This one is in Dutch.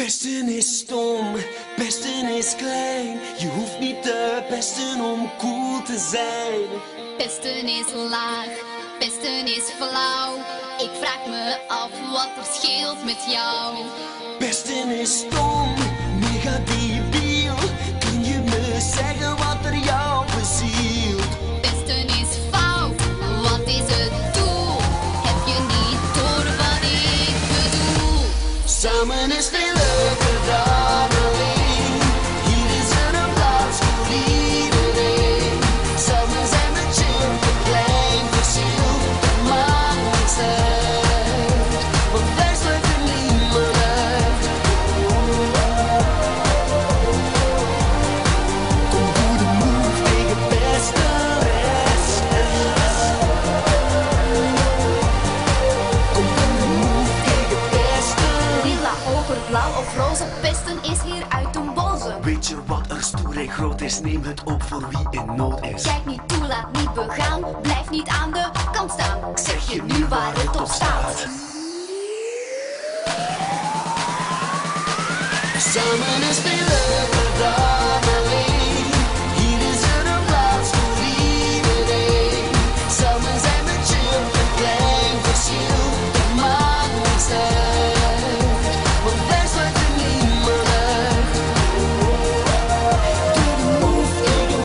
Pesten is stom, pesten is klein. Je hoeft niet te pesten om cool te zijn. Pesten is laag, pesten is flauw. Ik vraag me af wat er scheelt met jou. Pesten is stom, Someone is still looking darling blauw of roze, pesten is hier uit den boze. Weet je wat er stoer en groot is? Neem het op voor wie in nood is. Kijk niet toe, laat niet begaan, blijf niet aan de kant staan. Ik zeg je nu waar het op staat. Samen is veel leuker dan